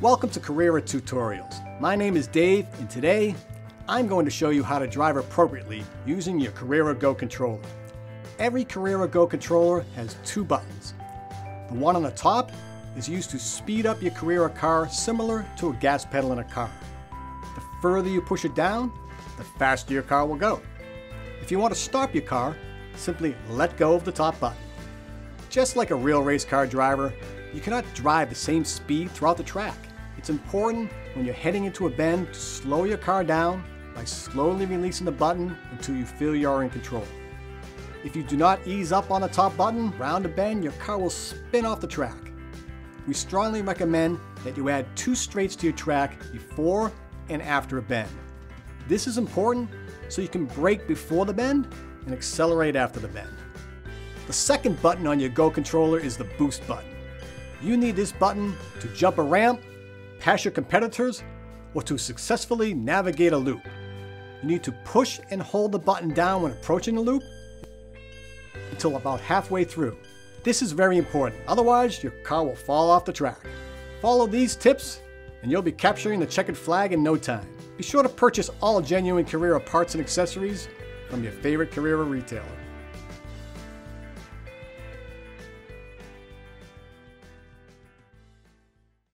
Welcome to Carrera Tutorials. My name is Dave and today I'm going to show you how to drive appropriately using your Carrera Go controller. Every Carrera Go controller has two buttons. The one on the top is used to speed up your Carrera car similar to a gas pedal in a car. The further you push it down, the faster your car will go. If you want to stop your car, simply let go of the top button. Just like a real race car driver, you cannot drive the same speed throughout the track. It's important when you're heading into a bend to slow your car down by slowly releasing the button until you feel you are in control. If you do not ease up on the top button round a bend, your car will spin off the track. We strongly recommend that you add two straights to your track before and after a bend. This is important so you can brake before the bend and accelerate after the bend. The second button on your Go controller is the boost button. You need this button to jump a ramp, pass your competitors, or to successfully navigate a loop. You need to push and hold the button down when approaching the loop until about halfway through. This is very important, otherwise your car will fall off the track. Follow these tips and you'll be capturing the checkered flag in no time. Be sure to purchase all genuine Carrera parts and accessories from your favorite Carrera retailer.